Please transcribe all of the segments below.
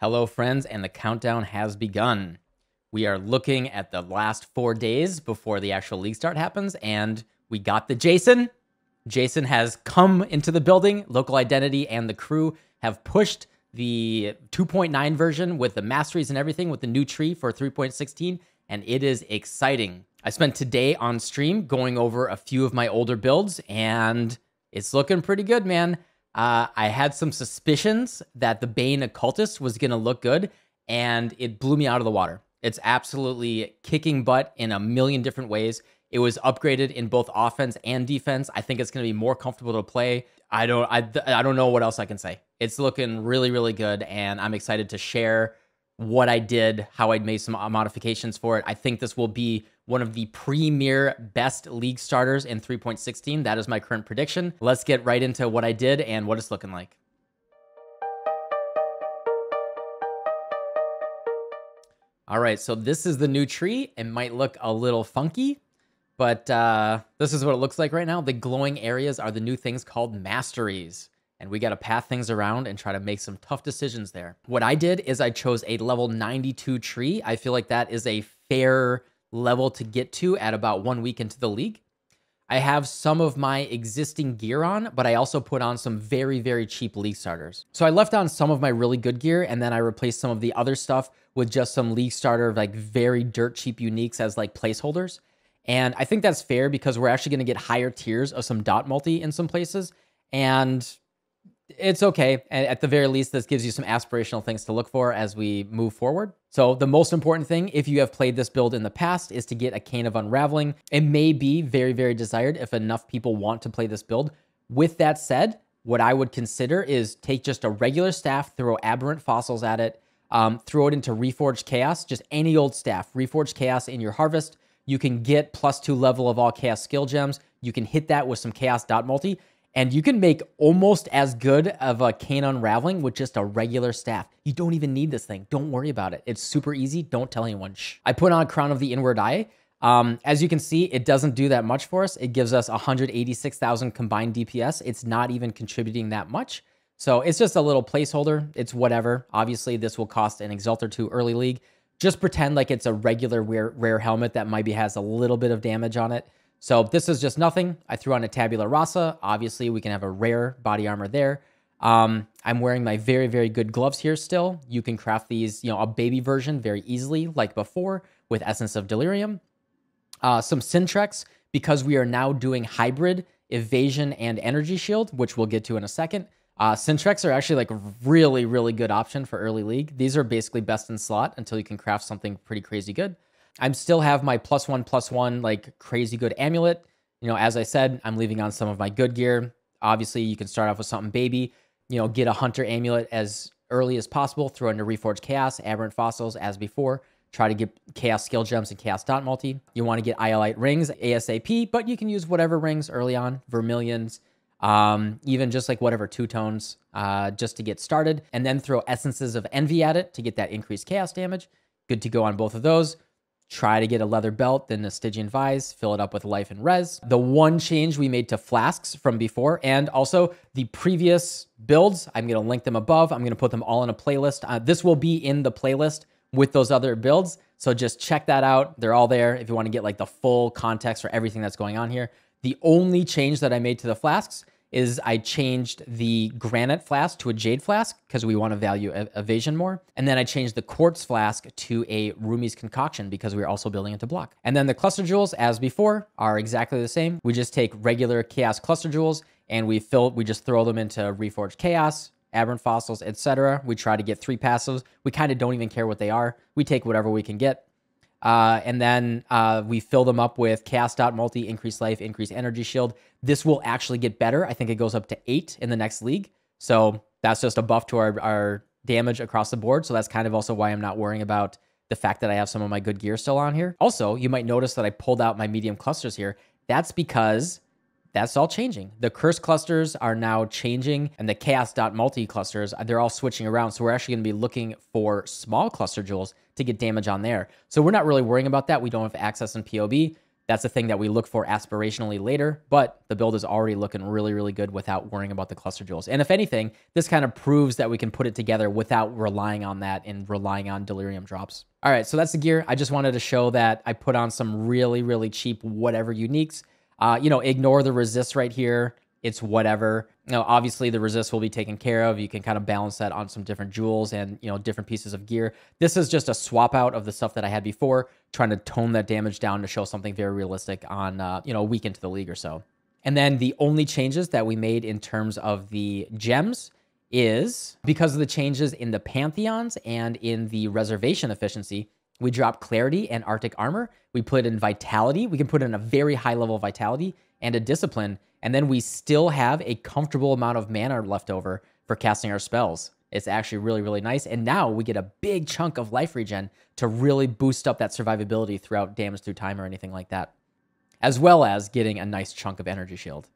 Hello, friends, and the countdown has begun. We are looking at the last four days before the actual league start happens, and we got the JSON. JSON has come into the building. Local Identity and the crew have pushed the 2.9 version with the masteries and everything with the new tree for 3.16, and it is exciting. I spent today on stream going over a few of my older builds, and it's looking pretty good, man. Uh, I had some suspicions that the Bane Occultist was going to look good, and it blew me out of the water. It's absolutely kicking butt in a million different ways. It was upgraded in both offense and defense. I think it's going to be more comfortable to play. I don't I, I don't know what else I can say. It's looking really really good and I'm excited to share what I did, how I made some modifications for it. I think this will be one of the premier best league starters in 3.16. That is my current prediction. Let's get right into what I did and what it's looking like. All right, so this is the new tree. It might look a little funky, but uh, this is what it looks like right now. The glowing areas are the new things called masteries. And we got to path things around and try to make some tough decisions there. What I did is I chose a level 92 tree. I feel like that is a fair level to get to at about one week into the league. I have some of my existing gear on, but I also put on some very, very cheap league starters. So I left on some of my really good gear and then I replaced some of the other stuff with just some league starter, like very dirt cheap uniques as like placeholders. And I think that's fair because we're actually going to get higher tiers of some dot multi in some places. And it's okay. And At the very least, this gives you some aspirational things to look for as we move forward. So the most important thing, if you have played this build in the past, is to get a Cane of Unraveling. It may be very, very desired if enough people want to play this build. With that said, what I would consider is take just a regular staff, throw aberrant fossils at it, um, throw it into Reforged Chaos, just any old staff, Reforged Chaos in your harvest. You can get plus two level of all Chaos skill gems. You can hit that with some Chaos dot multi and you can make almost as good of a cane unraveling with just a regular staff. You don't even need this thing. Don't worry about it. It's super easy. Don't tell anyone. Shh. I put on a Crown of the Inward Eye. Um, as you can see, it doesn't do that much for us. It gives us 186,000 combined DPS. It's not even contributing that much. So it's just a little placeholder. It's whatever. Obviously, this will cost an Exalt or two early league. Just pretend like it's a regular rare, rare helmet that maybe has a little bit of damage on it. So this is just nothing. I threw on a Tabula Rasa. Obviously, we can have a rare body armor there. Um, I'm wearing my very, very good gloves here still. You can craft these, you know, a baby version very easily like before with Essence of Delirium. Uh, some Sin Treks, because we are now doing hybrid evasion and energy shield, which we'll get to in a second. Uh, are actually like really, really good option for early league. These are basically best in slot until you can craft something pretty crazy good. I'm still have my plus one, plus one, like crazy good amulet. You know, as I said, I'm leaving on some of my good gear. Obviously, you can start off with something baby, you know, get a hunter amulet as early as possible, throw into Reforged Chaos, Aberrant Fossils as before. Try to get Chaos Skill Gems and Chaos Dot Multi. You want to get Iolite Rings ASAP, but you can use whatever rings early on, Vermilions, um, even just like whatever two tones, uh, just to get started. And then throw Essences of Envy at it to get that increased Chaos damage. Good to go on both of those try to get a leather belt, then a Stygian vise, fill it up with life and res. The one change we made to flasks from before, and also the previous builds, I'm gonna link them above. I'm gonna put them all in a playlist. Uh, this will be in the playlist with those other builds. So just check that out. They're all there if you wanna get like the full context for everything that's going on here. The only change that I made to the flasks is I changed the granite flask to a jade flask because we want to value evasion more. And then I changed the quartz flask to a Rumi's concoction because we are also building it to block. And then the cluster jewels, as before, are exactly the same. We just take regular chaos cluster jewels and we fill, we just throw them into Reforged Chaos, aberrant fossils, etc. We try to get three passives. We kind of don't even care what they are. We take whatever we can get. Uh, and then uh, we fill them up with Chaos Dot Multi, Increase Life, Increase Energy Shield. This will actually get better. I think it goes up to eight in the next league. So that's just a buff to our, our damage across the board. So that's kind of also why I'm not worrying about the fact that I have some of my good gear still on here. Also, you might notice that I pulled out my medium clusters here. That's because that's all changing. The curse clusters are now changing and the chaos dot multi clusters, they're all switching around. So we're actually going to be looking for small cluster jewels to get damage on there. So we're not really worrying about that. We don't have access in POB. That's a thing that we look for aspirationally later, but the build is already looking really, really good without worrying about the cluster jewels. And if anything, this kind of proves that we can put it together without relying on that and relying on delirium drops. All right, so that's the gear. I just wanted to show that I put on some really, really cheap whatever uniques. Uh, you know, ignore the resist right here it's whatever. You know, obviously the resist will be taken care of. You can kind of balance that on some different jewels and, you know, different pieces of gear. This is just a swap out of the stuff that I had before, trying to tone that damage down to show something very realistic on, uh, you know, a week into the league or so. And then the only changes that we made in terms of the gems is because of the changes in the Pantheons and in the reservation efficiency, we drop Clarity and Arctic Armor. We put in Vitality. We can put in a very high level of Vitality and a Discipline and then we still have a comfortable amount of mana left over for casting our spells. It's actually really, really nice. And now we get a big chunk of life regen to really boost up that survivability throughout damage through time or anything like that, as well as getting a nice chunk of energy shield.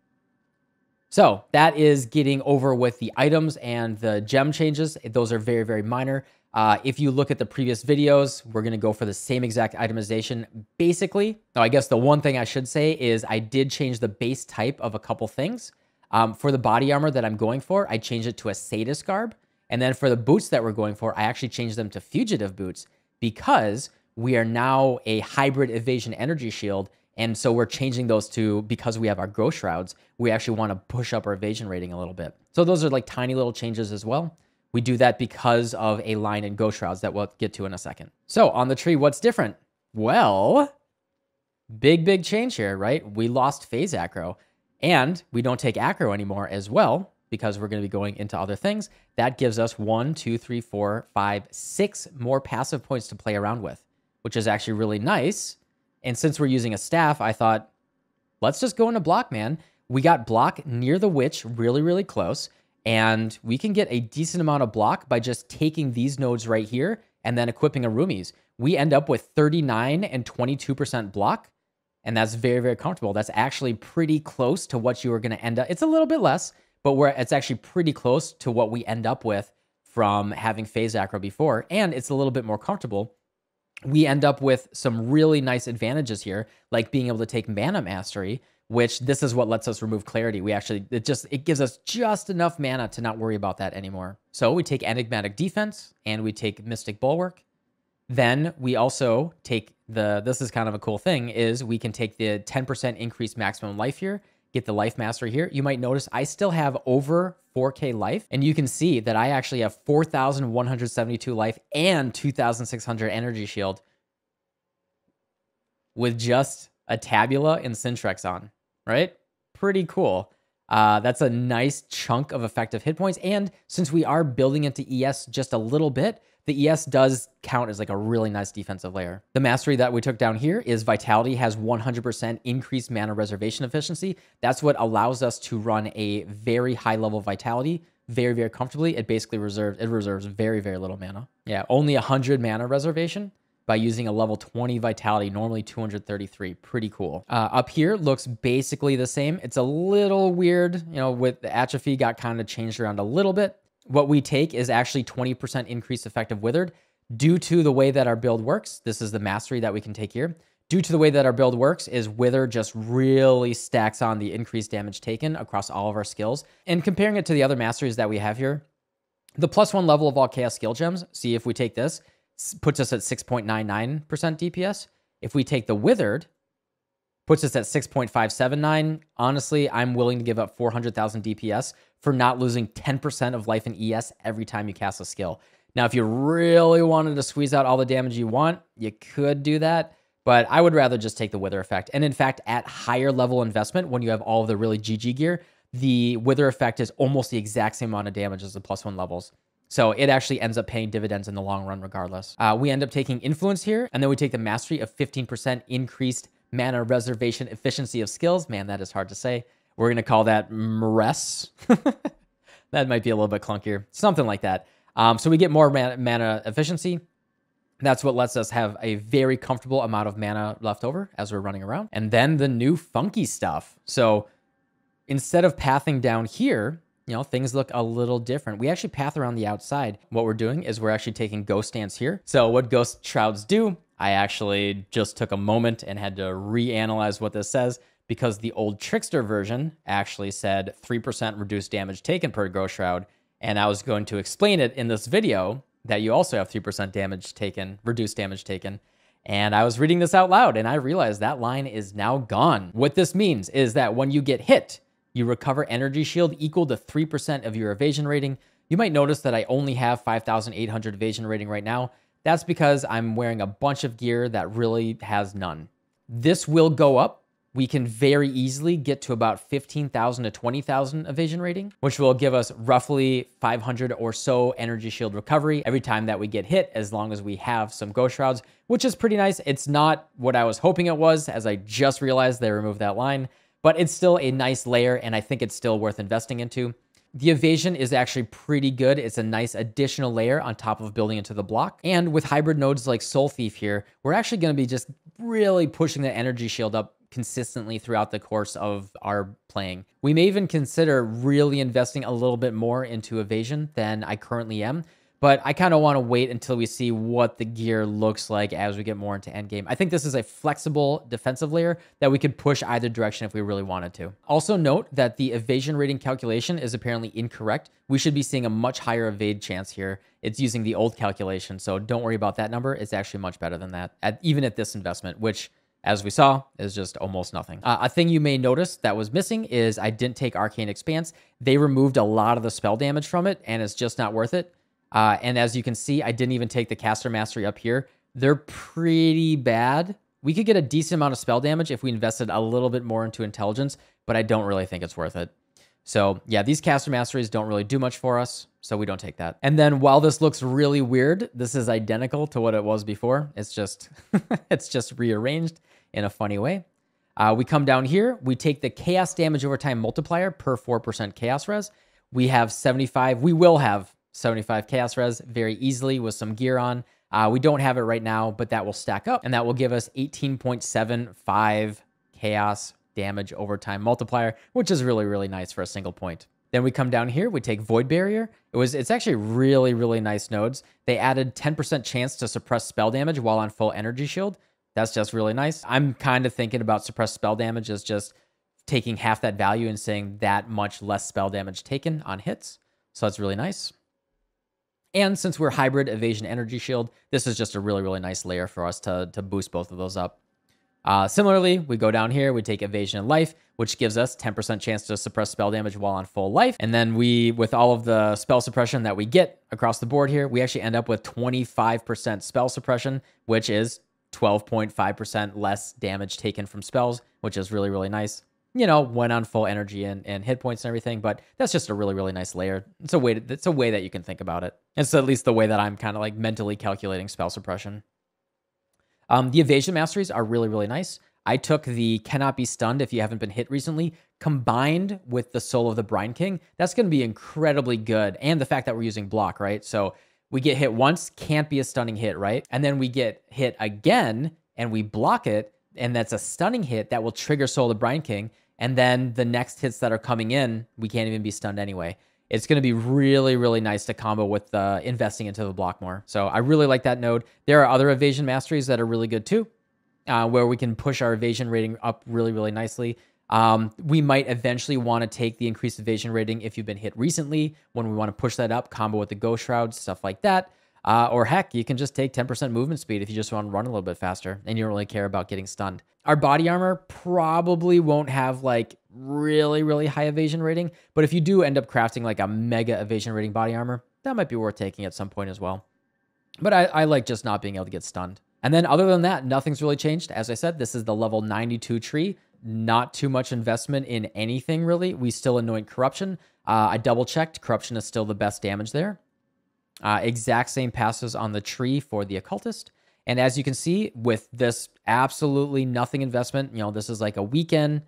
So that is getting over with the items and the gem changes. Those are very, very minor. Uh, if you look at the previous videos, we're going to go for the same exact itemization. Basically, now I guess the one thing I should say is I did change the base type of a couple things. Um, for the body armor that I'm going for, I changed it to a Sadist garb. And then for the boots that we're going for, I actually changed them to fugitive boots because we are now a hybrid evasion energy shield. And so we're changing those to, because we have our ghost shrouds, we actually want to push up our evasion rating a little bit. So those are like tiny little changes as well. We do that because of a line in Ghost Shrouds that we'll get to in a second. So on the tree, what's different? Well, big, big change here, right? We lost phase acro and we don't take acro anymore as well because we're going to be going into other things. That gives us one, two, three, four, five, six more passive points to play around with, which is actually really nice. And since we're using a staff, I thought, let's just go into block, man. We got block near the witch really, really close. And we can get a decent amount of block by just taking these nodes right here and then equipping a Rumi's. We end up with 39 and 22% block. And that's very, very comfortable. That's actually pretty close to what you are going to end up. It's a little bit less, but where it's actually pretty close to what we end up with from having phase acro before. And it's a little bit more comfortable. We end up with some really nice advantages here, like being able to take mana mastery, which this is what lets us remove clarity. We actually, it just, it gives us just enough mana to not worry about that anymore. So we take Enigmatic Defense and we take Mystic Bulwark. Then we also take the, this is kind of a cool thing, is we can take the 10% increased maximum life here, get the life mastery here. You might notice I still have over 4k life and you can see that I actually have 4,172 life and 2,600 energy shield with just a Tabula and Sin Treks on, right? Pretty cool. Uh, that's a nice chunk of effective hit points. And since we are building into ES just a little bit, the ES does count as like a really nice defensive layer. The mastery that we took down here is Vitality has 100% increased mana reservation efficiency. That's what allows us to run a very high level Vitality very, very comfortably. It basically reserves, it reserves very, very little mana. Yeah, only 100 mana reservation by using a level 20 vitality, normally 233. Pretty cool. Uh, up here looks basically the same. It's a little weird, you know, with the atrophy got kind of changed around a little bit. What we take is actually 20% increased effective withered due to the way that our build works. This is the mastery that we can take here. Due to the way that our build works is Wither just really stacks on the increased damage taken across all of our skills. And comparing it to the other masteries that we have here, the plus one level of all chaos skill gems, see if we take this, puts us at 6.99% DPS. If we take the Withered, puts us at 6.579. Honestly, I'm willing to give up 400,000 DPS for not losing 10% of life in ES every time you cast a skill. Now, if you really wanted to squeeze out all the damage you want, you could do that, but I would rather just take the Wither effect. And in fact, at higher level investment, when you have all of the really GG gear, the Wither effect is almost the exact same amount of damage as the plus one levels. So it actually ends up paying dividends in the long run regardless. Uh, we end up taking influence here, and then we take the mastery of 15% increased mana reservation efficiency of skills. Man, that is hard to say. We're going to call that MRES. that might be a little bit clunkier. Something like that. Um, so we get more mana, mana efficiency. That's what lets us have a very comfortable amount of mana left over as we're running around. And then the new funky stuff. So instead of pathing down here, you know, things look a little different. We actually path around the outside. What we're doing is we're actually taking Ghost Dance here. So what ghost shrouds do I actually just took a moment and had to reanalyze what this says because the old Trickster version actually said 3% reduced damage taken per Ghost Shroud. And I was going to explain it in this video that you also have 3% damage taken, reduced damage taken. And I was reading this out loud and I realized that line is now gone. What this means is that when you get hit, you recover energy shield equal to 3% of your evasion rating. You might notice that I only have 5,800 evasion rating right now. That's because I'm wearing a bunch of gear that really has none. This will go up we can very easily get to about 15,000 to 20,000 evasion rating, which will give us roughly 500 or so energy shield recovery every time that we get hit, as long as we have some ghost shrouds, which is pretty nice. It's not what I was hoping it was, as I just realized they removed that line, but it's still a nice layer, and I think it's still worth investing into. The evasion is actually pretty good. It's a nice additional layer on top of building into the block. And with hybrid nodes like Soul Thief here, we're actually going to be just really pushing the energy shield up consistently throughout the course of our playing. We may even consider really investing a little bit more into evasion than I currently am, but I kind of want to wait until we see what the gear looks like as we get more into endgame. I think this is a flexible defensive layer that we could push either direction if we really wanted to. Also note that the evasion rating calculation is apparently incorrect. We should be seeing a much higher evade chance here. It's using the old calculation, so don't worry about that number. It's actually much better than that, at, even at this investment, which as we saw, is just almost nothing. Uh, a thing you may notice that was missing is I didn't take Arcane Expanse. They removed a lot of the spell damage from it, and it's just not worth it. Uh, and as you can see, I didn't even take the Caster Mastery up here. They're pretty bad. We could get a decent amount of spell damage if we invested a little bit more into intelligence, but I don't really think it's worth it. So yeah, these caster masteries don't really do much for us, so we don't take that. And then while this looks really weird, this is identical to what it was before. It's just it's just rearranged in a funny way. Uh, we come down here, we take the chaos damage over time multiplier per 4% chaos res. We have 75, we will have 75 chaos res very easily with some gear on. Uh, we don't have it right now, but that will stack up and that will give us 18.75 chaos damage over time multiplier, which is really, really nice for a single point. Then we come down here, we take Void Barrier. It was it's actually really, really nice nodes. They added 10% chance to suppress spell damage while on full energy shield. That's just really nice. I'm kind of thinking about suppressed spell damage as just taking half that value and saying that much less spell damage taken on hits. So that's really nice. And since we're hybrid evasion energy shield, this is just a really, really nice layer for us to, to boost both of those up. Uh, similarly, we go down here, we take evasion and life, which gives us 10% chance to suppress spell damage while on full life. And then we, with all of the spell suppression that we get across the board here, we actually end up with 25% spell suppression, which is 12.5% less damage taken from spells, which is really, really nice. You know, when on full energy and, and hit points and everything, but that's just a really, really nice layer. It's a way to, it's a way that you can think about it. It's at least the way that I'm kind of like mentally calculating spell suppression. Um, the evasion masteries are really, really nice. I took the cannot be stunned if you haven't been hit recently, combined with the soul of the Brine King. That's going to be incredibly good. And the fact that we're using block, right? So we get hit once, can't be a stunning hit, right? And then we get hit again and we block it, and that's a stunning hit that will trigger Soul of the Brine King. And then the next hits that are coming in, we can't even be stunned anyway. It's going to be really, really nice to combo with uh, investing into the block more. So I really like that node. There are other evasion masteries that are really good too, uh, where we can push our evasion rating up really, really nicely. Um, we might eventually want to take the increased evasion rating if you've been hit recently when we want to push that up, combo with the Ghost Shroud, stuff like that. Uh, or heck, you can just take 10% movement speed if you just want to run a little bit faster and you don't really care about getting stunned. Our body armor probably won't have like really, really high evasion rating, but if you do end up crafting like a mega evasion rating body armor, that might be worth taking at some point as well. But I, I like just not being able to get stunned. And then other than that, nothing's really changed. As I said, this is the level 92 tree. Not too much investment in anything really. We still anoint corruption. Uh, I double checked. Corruption is still the best damage there. Uh, exact same passes on the tree for the occultist. And as you can see, with this absolutely nothing investment, you know, this is like a weekend.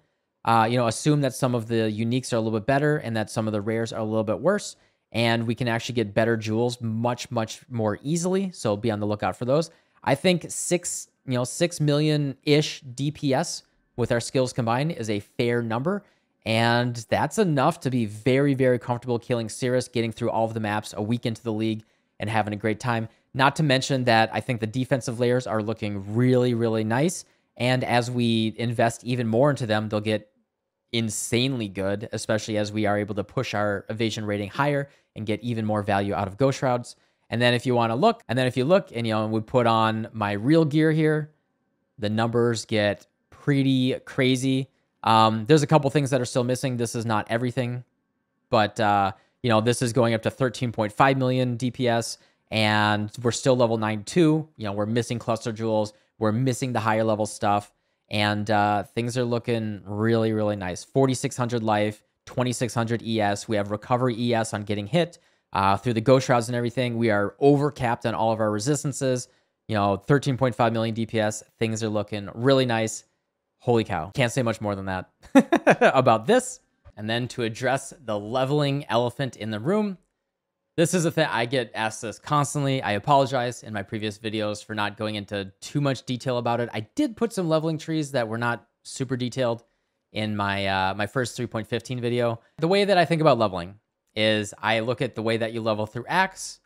Uh, you know, assume that some of the uniques are a little bit better and that some of the rares are a little bit worse. And we can actually get better jewels much, much more easily. So be on the lookout for those. I think six, you know, six million ish DPS with our skills combined is a fair number. And that's enough to be very, very comfortable killing Sirus, getting through all of the maps a week into the league and having a great time. Not to mention that I think the defensive layers are looking really, really nice. And as we invest even more into them, they'll get insanely good, especially as we are able to push our evasion rating higher and get even more value out of Ghost Shrouds. And then if you want to look, and then if you look and you know, we put on my real gear here, the numbers get pretty crazy. Um, there's a couple things that are still missing. This is not everything, but uh, you know, this is going up to 13.5 million DPS, and we're still level 92. You know, we're missing cluster jewels, we're missing the higher level stuff, and uh, things are looking really, really nice. 4,600 life, 2,600 ES. We have recovery ES on getting hit uh, through the ghost shrouds and everything. We are over capped on all of our resistances. You know, 13.5 million DPS. Things are looking really nice. Holy cow. Can't say much more than that about this. And then to address the leveling elephant in the room, this is a thing I get asked this constantly. I apologize in my previous videos for not going into too much detail about it. I did put some leveling trees that were not super detailed in my uh, my first 3.15 video. The way that I think about leveling is I look at the way that you level through axe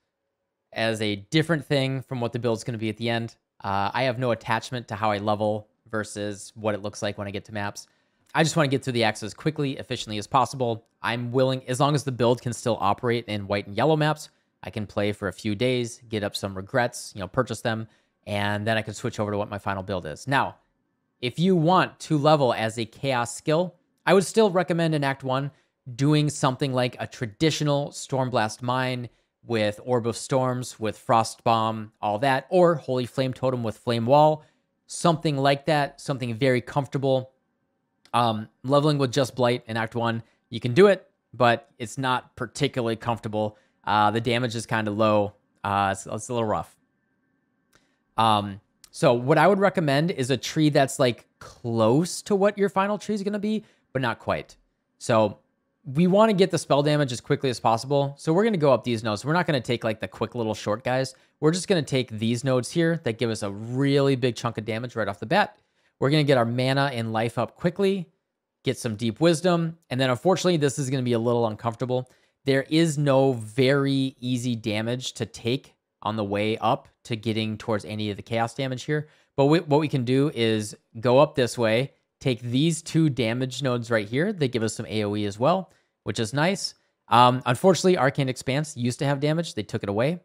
as a different thing from what the build's going to be at the end. Uh, I have no attachment to how I level versus what it looks like when I get to maps. I just want to get through the axe as quickly, efficiently as possible. I'm willing, as long as the build can still operate in white and yellow maps, I can play for a few days, get up some regrets, you know, purchase them, and then I can switch over to what my final build is. Now, if you want to level as a chaos skill, I would still recommend in Act 1 doing something like a traditional Stormblast Mine with Orb of Storms, with Frost Bomb, all that, or Holy Flame Totem with Flame Wall, something like that, something very comfortable um, leveling with just Blight in Act 1, you can do it, but it's not particularly comfortable. Uh, the damage is kind of low. Uh, it's, it's, a little rough. Um, so what I would recommend is a tree that's like close to what your final tree is going to be, but not quite. So we want to get the spell damage as quickly as possible. So we're going to go up these nodes. We're not going to take like the quick little short guys. We're just going to take these nodes here that give us a really big chunk of damage right off the bat. We're going to get our mana and life up quickly, get some deep wisdom, and then unfortunately, this is going to be a little uncomfortable. There is no very easy damage to take on the way up to getting towards any of the chaos damage here. But we, what we can do is go up this way, take these two damage nodes right here. They give us some AoE as well, which is nice. Um, unfortunately, Arcane Expanse used to have damage. They took it away.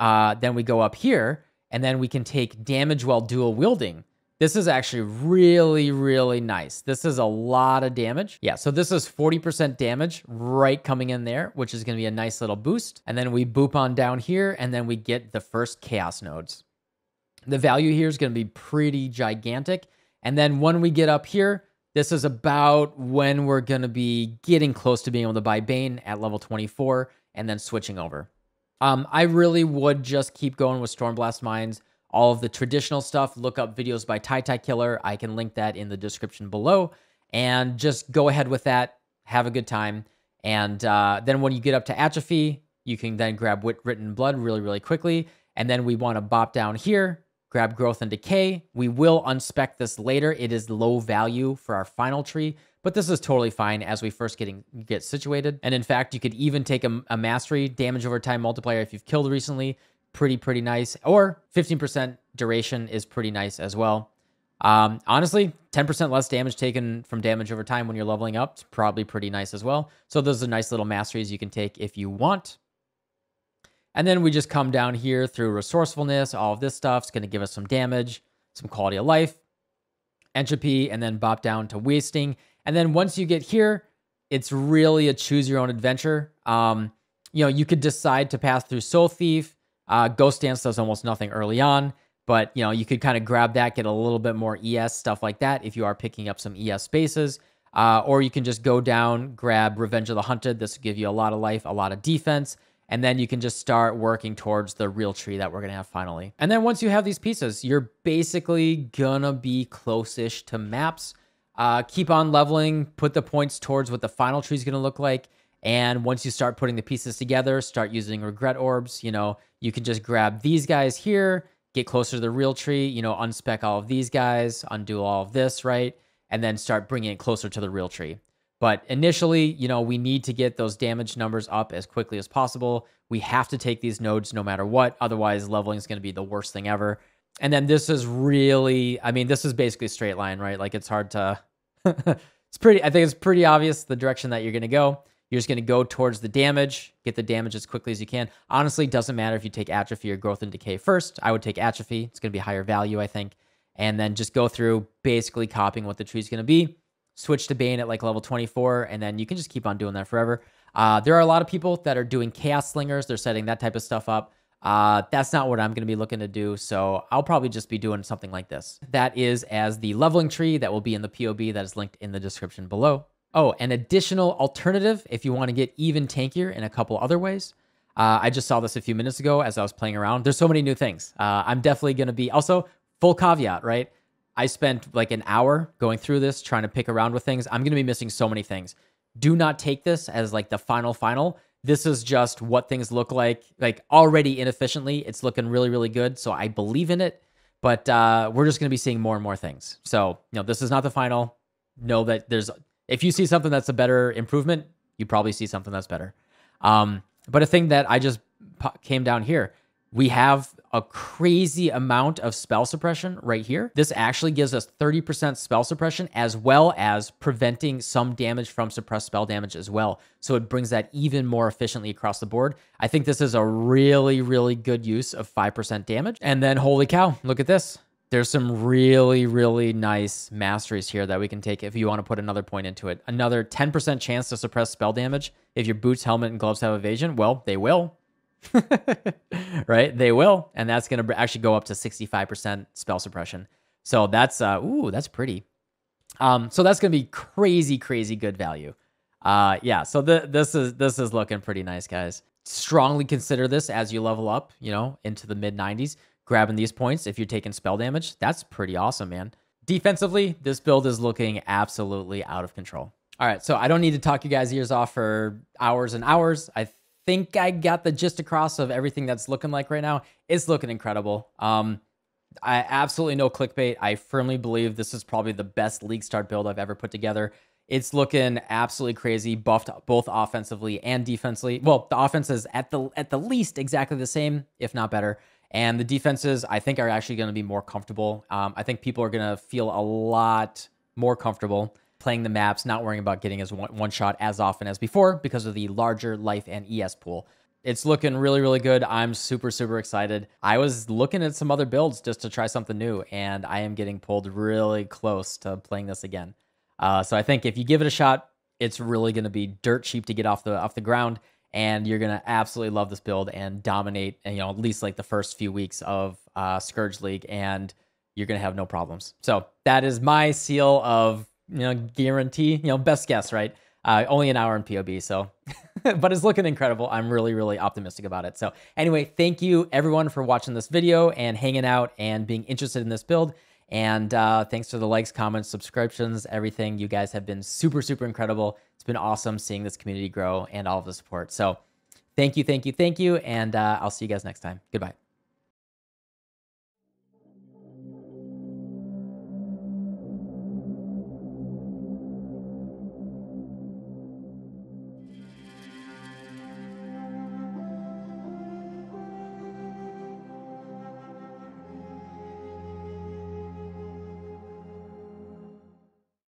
Uh, then we go up here, and then we can take damage while dual wielding. This is actually really, really nice. This is a lot of damage. Yeah, so this is 40% damage right coming in there, which is going to be a nice little boost. And then we boop on down here, and then we get the first chaos nodes. The value here is going to be pretty gigantic. And then when we get up here, this is about when we're going to be getting close to being able to buy Bane at level 24 and then switching over. Um, I really would just keep going with Stormblast Mines all of the traditional stuff, look up videos by Tytykiller. I can link that in the description below. And just go ahead with that. Have a good time. And uh, then when you get up to Atrophy, you can then grab Written Blood really, really quickly. And then we want to bop down here, grab Growth and Decay. We will unspec this later. It is low value for our final tree, but this is totally fine as we first getting get situated. And in fact, you could even take a, a mastery damage over time multiplier if you've killed recently pretty, pretty nice. Or 15% duration is pretty nice as well. Um, honestly, 10% less damage taken from damage over time when you're leveling up is probably pretty nice as well. So those are nice little masteries you can take if you want. And then we just come down here through resourcefulness. All of this stuff is going to give us some damage, some quality of life, entropy, and then bop down to wasting. And then once you get here, it's really a choose your own adventure. Um, you know, you could decide to pass through Soul Thief, uh, Ghost Dance does almost nothing early on, but you know you could kind of grab that, get a little bit more ES stuff like that if you are picking up some ES spaces. Uh, or you can just go down, grab Revenge of the Hunted. This will give you a lot of life, a lot of defense, and then you can just start working towards the real tree that we're gonna have finally. And then once you have these pieces, you're basically gonna be close-ish to maps. Uh, keep on leveling, put the points towards what the final tree is gonna look like. And once you start putting the pieces together, start using regret orbs, you know, you can just grab these guys here, get closer to the real tree, you know, unspec all of these guys, undo all of this, right? And then start bringing it closer to the real tree. But initially, you know, we need to get those damage numbers up as quickly as possible. We have to take these nodes no matter what. Otherwise, leveling is going to be the worst thing ever. And then this is really, I mean, this is basically straight line, right? Like it's hard to, it's pretty, I think it's pretty obvious the direction that you're going to go. You're just going to go towards the damage, get the damage as quickly as you can. Honestly, doesn't matter if you take atrophy or growth and decay first. I would take atrophy. It's going to be higher value, I think. And then just go through basically copying what the tree's going to be switch to Bane at like level 24, and then you can just keep on doing that forever. Uh, there are a lot of people that are doing Chaos Slingers. They're setting that type of stuff up. Uh, that's not what I'm going to be looking to do. So I'll probably just be doing something like this. That is as the leveling tree that will be in the POB that is linked in the description below. Oh, an additional alternative if you want to get even tankier in a couple other ways. Uh, I just saw this a few minutes ago as I was playing around. There's so many new things. Uh, I'm definitely going to be also full caveat, right? I spent like an hour going through this, trying to pick around with things. I'm going to be missing so many things. Do not take this as like the final, final. This is just what things look like, like already inefficiently. It's looking really, really good. So I believe in it, but uh, we're just going to be seeing more and more things. So, you know, this is not the final. Know that there's, if you see something that's a better improvement, you probably see something that's better. Um, but a thing that I just came down here, we have a crazy amount of spell suppression right here. This actually gives us 30% spell suppression as well as preventing some damage from suppressed spell damage as well. So it brings that even more efficiently across the board. I think this is a really, really good use of 5% damage. And then holy cow, look at this. There's some really, really nice masteries here that we can take if you want to put another point into it. Another 10% chance to suppress spell damage. If your boots, helmet, and gloves have evasion, well, they will. right? They will, and that's going to actually go up to 65% spell suppression. So that's uh ooh, that's pretty. Um so that's going to be crazy crazy good value. Uh yeah, so the, this is this is looking pretty nice, guys. Strongly consider this as you level up, you know, into the mid 90s, grabbing these points if you're taking spell damage. That's pretty awesome, man. Defensively, this build is looking absolutely out of control. All right, so I don't need to talk you guys' ears off for hours and hours. I think I got the gist across of everything that's looking like right now. It's looking incredible. Um, I absolutely no clickbait. I firmly believe this is probably the best league start build I've ever put together. It's looking absolutely crazy, buffed both offensively and defensively. Well, the offense is at the at the least exactly the same, if not better. And the defenses, I think, are actually going to be more comfortable. Um, I think people are going to feel a lot more comfortable playing the maps, not worrying about getting as one, one shot as often as before because of the larger life and ES pool. It's looking really, really good. I'm super, super excited. I was looking at some other builds just to try something new, and I am getting pulled really close to playing this again. Uh, so I think if you give it a shot, it's really going to be dirt cheap to get off the off the ground, and you're going to absolutely love this build and dominate. And you know, at least like the first few weeks of uh, Scourge League, and you're going to have no problems. So that is my seal of you know, guarantee, you know, best guess, right? Uh, only an hour in POB, so, but it's looking incredible. I'm really, really optimistic about it. So anyway, thank you everyone for watching this video and hanging out and being interested in this build. And uh, thanks for the likes, comments, subscriptions, everything. You guys have been super, super incredible. It's been awesome seeing this community grow and all of the support. So thank you, thank you, thank you. And uh, I'll see you guys next time. Goodbye.